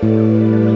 Música